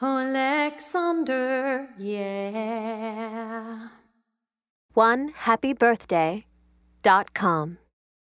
Alexander, yeah. One happy birthday dot com.